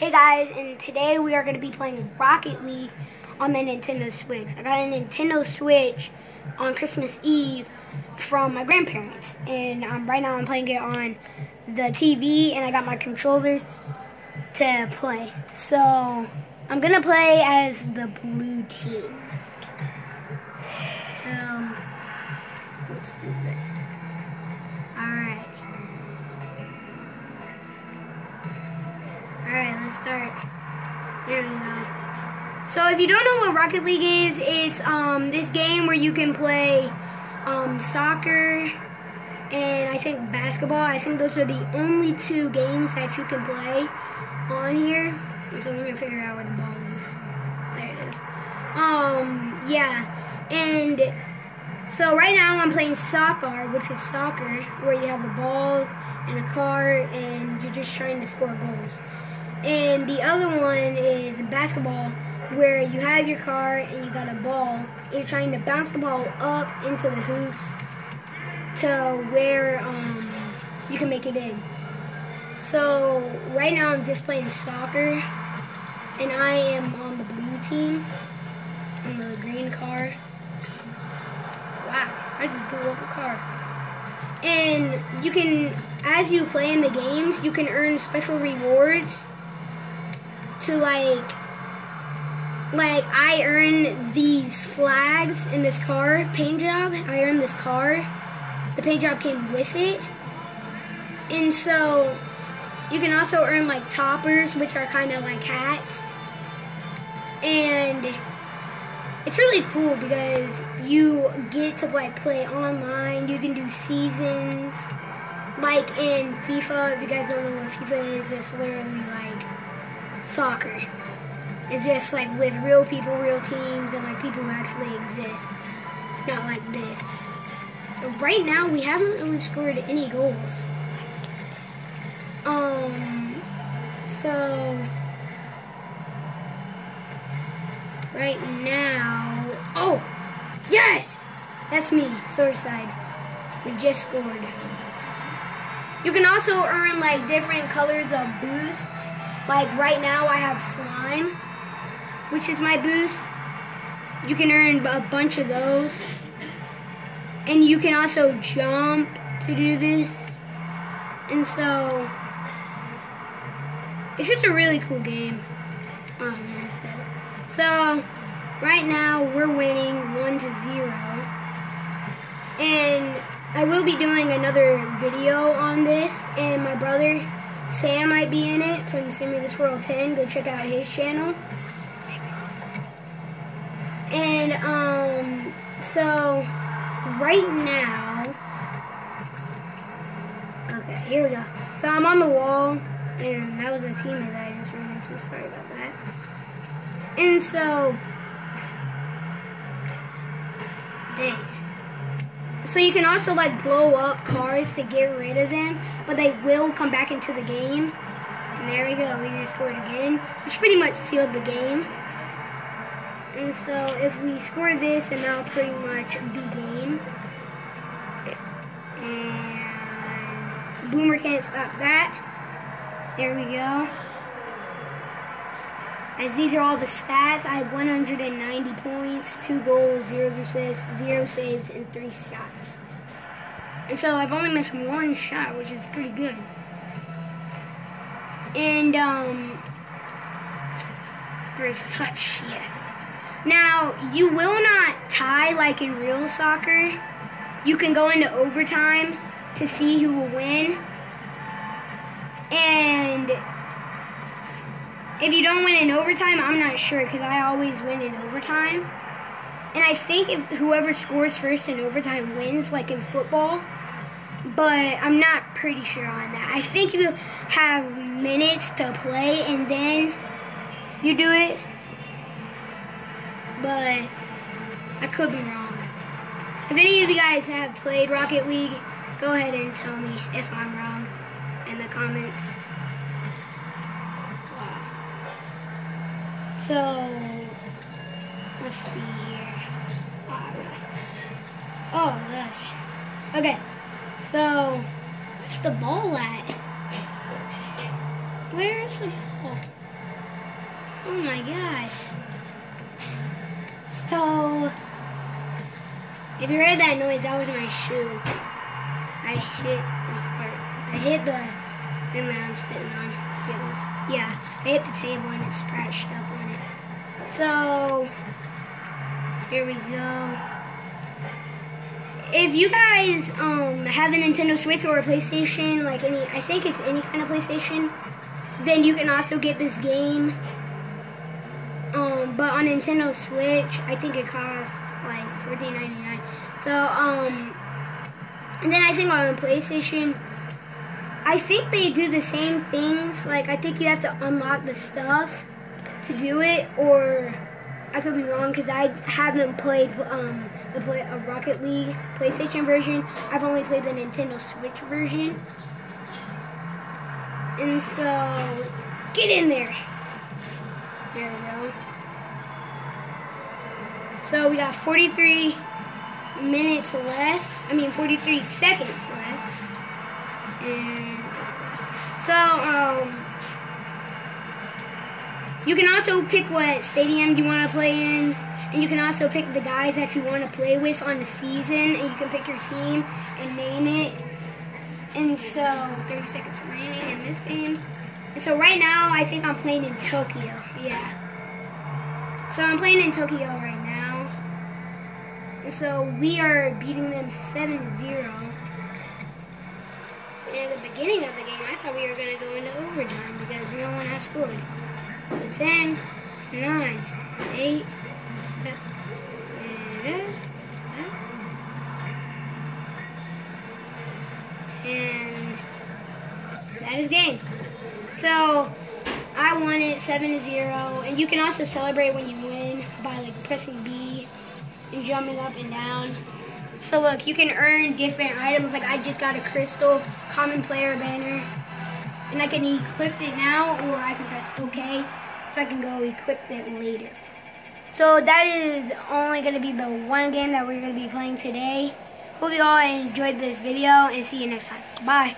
Hey guys, and today we are going to be playing Rocket League on the Nintendo Switch. I got a Nintendo Switch on Christmas Eve from my grandparents, and um, right now I'm playing it on the TV, and I got my controllers to play. So I'm going to play as the blue team. So let's do this. Start. We go. So if you don't know what Rocket League is, it's um this game where you can play um soccer and I think basketball. I think those are the only two games that you can play on here. So let me figure out where the ball is. There it is. Um, yeah. And so right now I'm playing soccer, which is soccer, where you have a ball and a car and you're just trying to score goals. And the other one is basketball, where you have your car and you got a ball. And you're trying to bounce the ball up into the hoops to where um, you can make it in. So right now I'm just playing soccer, and I am on the blue team, on the green car. Wow, I just blew up a car. And you can, as you play in the games, you can earn special rewards to like like I earn these flags in this car paint job. I earned this car. The paint job came with it. And so you can also earn like toppers, which are kind of like hats. And it's really cool because you get to like play online. You can do seasons. Like in FIFA, if you guys don't know what FIFA is, it's literally like soccer. It's just like with real people, real teams, and like people who actually exist. Not like this. So right now we haven't really scored any goals. Um, so right now, oh, yes, that's me, Suicide. We just scored. You can also earn like different colors of boosts. Like right now I have slime, which is my boost. You can earn a bunch of those. And you can also jump to do this. And so, it's just a really cool game. Oh man, so right now we're winning one to zero. And I will be doing another video on this, and my brother Sam might be in it from Sammy This World 10. Go check out his channel. And um, so right now, okay, here we go. So I'm on the wall, and that was a teammate that I just ran into. Sorry about that. And so, dang. So you can also like blow up cars to get rid of them, but they will come back into the game. And there we go, we scored again, which pretty much sealed the game. And so if we score this, and that'll pretty much be game. And Boomer can't stop that. There we go. As these are all the stats, I have 190 points, 2 goals, 0 assists, 0 saves, and 3 shots. And so I've only missed one shot, which is pretty good. And, um, first touch, yes. Now, you will not tie like in real soccer. You can go into overtime to see who will win. If you don't win in overtime, I'm not sure because I always win in overtime. And I think if whoever scores first in overtime wins, like in football. But I'm not pretty sure on that. I think you have minutes to play and then you do it. But I could be wrong. If any of you guys have played Rocket League, go ahead and tell me if I'm wrong in the comments. So, let's see here. Oh, gosh. Okay, so, where's the ball at? Where's the ball? Oh my gosh. So, if you heard that noise, that was my shoe. I hit the cart. I hit the thing that I'm sitting on. It was, yeah, I hit the table and it scratched up on it. So, here we go. If you guys um, have a Nintendo Switch or a PlayStation, like any, I think it's any kind of PlayStation, then you can also get this game. Um, but on Nintendo Switch, I think it costs like $14.99. So, um, and then I think on a PlayStation, I think they do the same things. Like, I think you have to unlock the stuff to do it, or I could be wrong because I haven't played um, the play, a Rocket League PlayStation version. I've only played the Nintendo Switch version. And so, let's get in there. There we go. So we got 43 minutes left. I mean, 43 seconds left. And so, um, you can also pick what stadium you want to play in. And you can also pick the guys that you want to play with on the season. And you can pick your team and name it. And so, 30 seconds remaining in this game. And so right now, I think I'm playing in Tokyo. Yeah. So I'm playing in Tokyo right now. And so we are beating them 7-0. And at the beginning of the game, I thought we were going to go into overtime because no one has scored. So 10, 9, 8, and that is game. So I won it 7 to 0. And you can also celebrate when you win by like pressing B and jumping up and down. So look, you can earn different items. Like I just got a crystal common player banner. And I can equip it now or I can press OK so I can go equip it later. So that is only going to be the one game that we're going to be playing today. Hope you all enjoyed this video and see you next time. Bye.